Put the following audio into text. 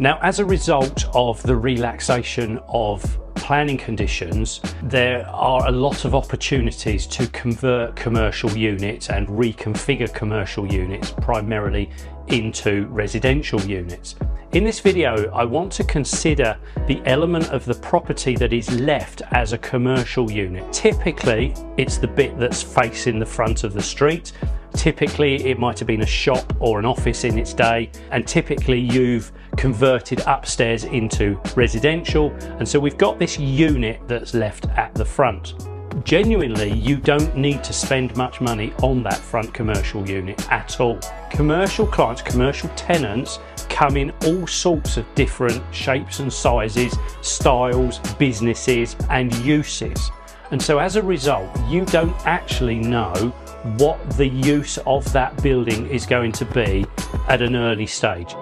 Now, as a result of the relaxation of planning conditions, there are a lot of opportunities to convert commercial units and reconfigure commercial units primarily into residential units. In this video, I want to consider the element of the property that is left as a commercial unit. Typically, it's the bit that's facing the front of the street Typically, it might have been a shop or an office in its day, and typically you've converted upstairs into residential. And so we've got this unit that's left at the front. Genuinely, you don't need to spend much money on that front commercial unit at all. Commercial clients, commercial tenants come in all sorts of different shapes and sizes, styles, businesses, and uses. And so as a result, you don't actually know what the use of that building is going to be at an early stage.